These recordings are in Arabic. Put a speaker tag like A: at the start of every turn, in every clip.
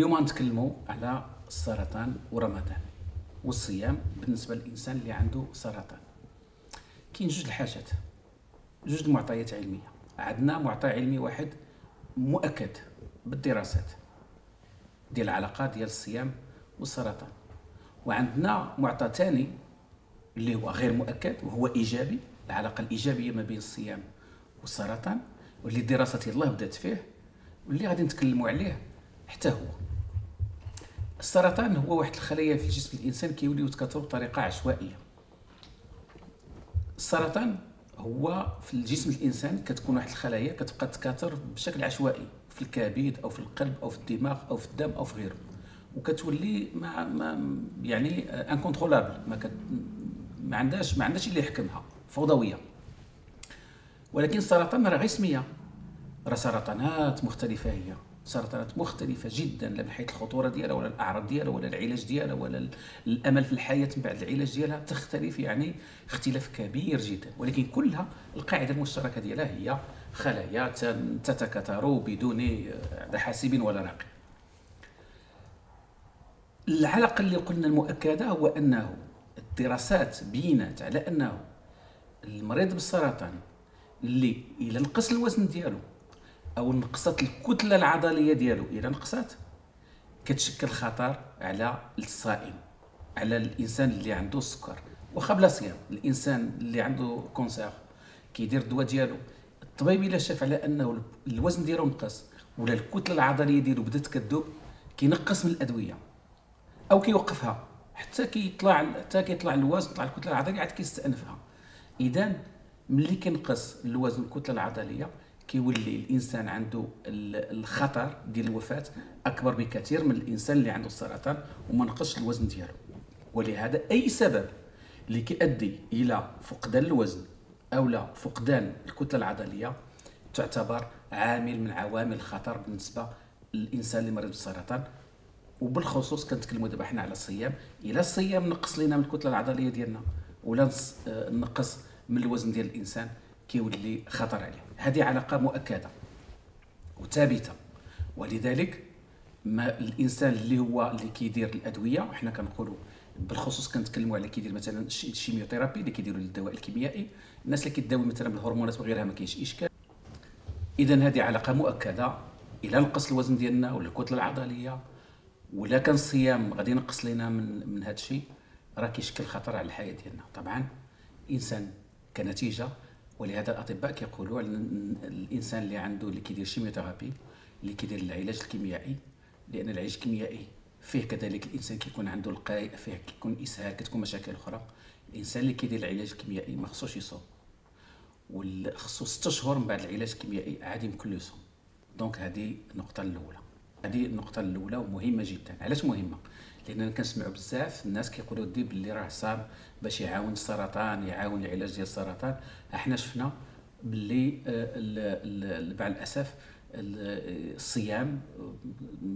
A: اليوم غنتكلموا على السرطان ورمضان والصيام بالنسبة للإنسان اللي عنده سرطان. كاين جوج الحاجات. جوج المعطيات علمية. عندنا معطى علمي واحد مؤكد بالدراسات ديال العلاقة ديال الصيام والسرطان. وعندنا معطى ثاني اللي هو غير مؤكد وهو إيجابي. العلاقة الإيجابية ما بين الصيام والسرطان واللي الدراسة الله بدات فيه واللي غادي نتكلموا عليه حتى هو. السرطان هو واحد الخلايا في جسم الإنسان كيوليو يتكاثروا بطريقة عشوائية. السرطان هو في الجسم الإنسان كتكون واحد الخلايا كتبقى تتكاثر بشكل عشوائي في الكبد أو في القلب أو في الدماغ أو في الدم أو في غيره. وكتولي ما, ما يعني incontrôlable ما كت ما عندهاش ما عندهاش اللي يحكمها فوضوية. ولكن السرطان راه غير سمية. راه سرطانات مختلفة هي. سرطانات مختلفة جدا لا من حيث الخطورة ديالها ولا الأعراض ديالها ولا العلاج ديالها ولا الأمل في الحياة من بعد العلاج ديالها تختلف يعني اختلاف كبير جدا. ولكن كلها القاعدة المشتركة ديالها هي خلايا تتكاثر بدون حاسب ولا راقب العلاقه اللي قلنا المؤكدة هو أنه الدراسات بينات على أنه المريض بالسرطان اللي إلى نقص الوزن ديالو أو نقصت الكتلة العضلية ديالو. إلى نقصت كتشكل خطر على الصائم على الإنسان اللي عنده السكر. واخا بلا صيام الإنسان اللي عنده كونسير كيدير الدواء ديالو. الطبيب إلا شاف على أنه الوزن ديالو نقص ولا الكتلة العضلية ديالو بدات كذوب كينقص من الأدوية. أو كيوقفها. حتى كيطلع حتى كيطلع الوزن طلع الكتلة العضلية عاد كيستأنفها. اذا ملي كينقص الوزن الكتلة العضلية كيولي الإنسان عنده الخطر ديال الوفاة أكبر بكثير من الإنسان اللي عنده السرطان وما نقصش الوزن ديالو. ولهذا أي سبب اللي كيؤدي إلى فقدان الوزن أو لا فقدان الكتلة العضلية تعتبر عامل من عوامل الخطر بالنسبة للإنسان اللي مريض بالسرطان. وبالخصوص كنتكلموا دابا حنا على الصيام إلى الصيام نقص لنا من الكتلة العضلية ديالنا ولا آه، نقص من الوزن ديال الإنسان كيولي خطر عليه. هذه علاقة مؤكدة وثابتة. ولذلك ما الإنسان اللي هو اللي كيدير الأدوية وحنا كنقولوا بالخصوص كنتكلموا على كيدير مثلا الشيميوثيرابي اللي كيديروا الدواء الكيميائي. الناس اللي كيداوي مثلا بالهرمونات وغيرها ما كاينش إشكال. اذا هذه علاقة مؤكدة إلى نقص الوزن ديالنا ولا الكتله العضلية ولا كان الصيام غادي ينقص لنا من من هذا الشيء راه كيشكل خطر على الحياة ديالنا. طبعا الانسان كنتيجة ولهذا الأطباء كيقولوا الإنسان اللي عنده اللي كيدير شيميوثيرابي اللي كيدير العلاج الكيميائي لأن العلاج الكيميائي فيه كذلك الإنسان كيكون عنده القاء فيه كيكون إسهال كتكون مشاكل أخرى. الإنسان اللي كيدير العلاج الكيميائي ما خصوش يصوم. وخصو ست شهور من بعد العلاج الكيميائي عادي يمكن له يصوم. دونك هذه النقطة الأولى. هذه النقطة الأولى ومهمة جدا. علاش مهمة؟ لأننا كنسمعوا بزاف الناس كيقولوا دي باللي راه صام باش يعاون السرطان يعاون العلاج ديال السرطان. إحنا شفنا باللي آه، مع الأسف الصيام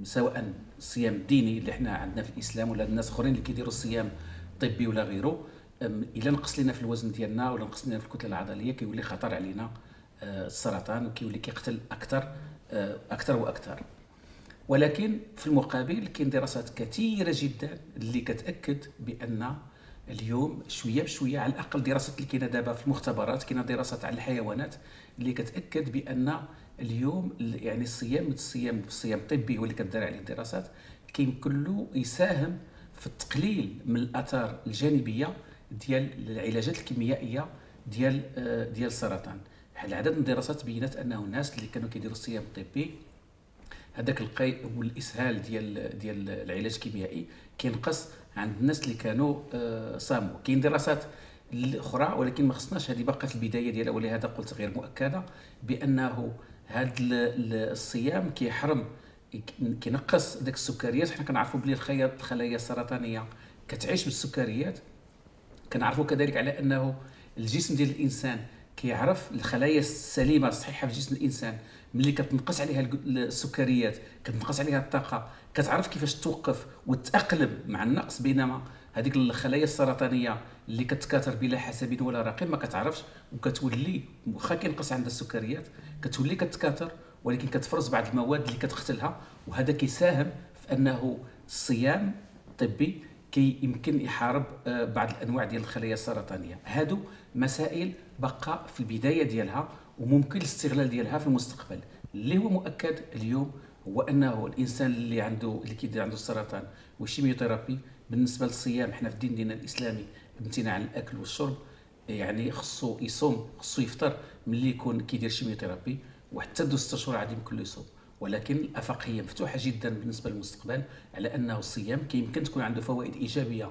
A: سواء الصيام الديني اللي إحنا عندنا في الإسلام ولا الناس أخرين اللي كيديروا الصيام الطبي ولا غيره إلا نقص لنا في الوزن ديالنا ولا نقص لنا في الكتلة العضلية كيولي خطر علينا آه، السرطان وكيولي كيقتل أكثر آه، أكثر وأكثر ولكن في المقابل كاين دراسات كثيرة جدا اللي كتأكد بأن اليوم شوية بشوية على الأقل دراسات اللي كاينة دابا في المختبرات كاينة دراسات على الحيوانات اللي كتأكد بأن اليوم يعني الصيام الصيام الصيام الطبي هو اللي كدار عليه الدراسات كيمكن له يساهم في التقليل من الأثار الجانبية ديال العلاجات الكيميائية ديال آه، ديال السرطان. عدد من الدراسات بينت أنه الناس اللي كانوا كيديروا الصيام الطبي هذاك القي والاسهال ديال ديال العلاج الكيميائي كينقص عند الناس اللي كانوا آه، صاموا. كاين دراسات الأخرى ولكن ما خصناش هذه باقات في البداية ديالها ولهذا قلت غير مؤكدة بأنه هذا الصيام كيحرم كينقص داك السكريات. حنا كنعرفوا بلي الخلايا الخلايا السرطانية كتعيش بالسكريات. كنعرفوا كذلك على أنه الجسم ديال الإنسان كيعرف الخلايا السليمة الصحيحة في جسم الإنسان. ملي كتنقص عليها السكريات كتنقص عليها الطاقة كتعرف كيفاش توقف وتأقلم مع النقص بينما هذيك الخلايا السرطانية اللي كتكاثر بلا حسب ولا رقم ما كتعرفش وكتولي واخا كينقص عندها السكريات كتولي كتكاثر ولكن كتفرز بعض المواد اللي كتقتلها وهذا كيساهم فانه الصيام الطبي كي يمكن يحارب آه، بعض الأنواع ديال الخلايا السرطانية. هادو مسائل بقى في البداية ديالها وممكن الاستغلال ديالها في المستقبل. اللي هو مؤكد اليوم هو أنه الإنسان اللي عنده اللي كيدير عنده السرطان والشيميوثيرابي بالنسبة للصيام حنا في الدين ديالنا الإسلامي امتناع عن الاكل والشرب يعني خصو يصوم خصو يفطر ملي يكون كيدير chimiothérapie وحتى دوز ست شهور عاد يمكن له يصوم. ولكن الافاق هي مفتوحة جدا بالنسبة للمستقبل على أنه الصيام كيمكن تكون عنده فوائد إيجابية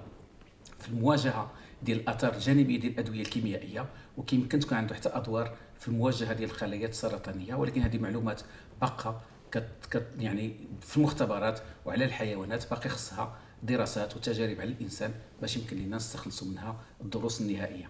A: في المواجهة ديال الاثار الجانبية ديال الأدوية الكيميائية وكيمكن تكون عنده حتى أدوار في المواجهة ديال الخلايا السرطانية ولكن هذه معلومات باقة كت يعني في المختبرات وعلى الحيوانات باقي خصها دراسات وتجارب على الإنسان باش يمكن لنا نستخلصوا منها الدروس النهائية.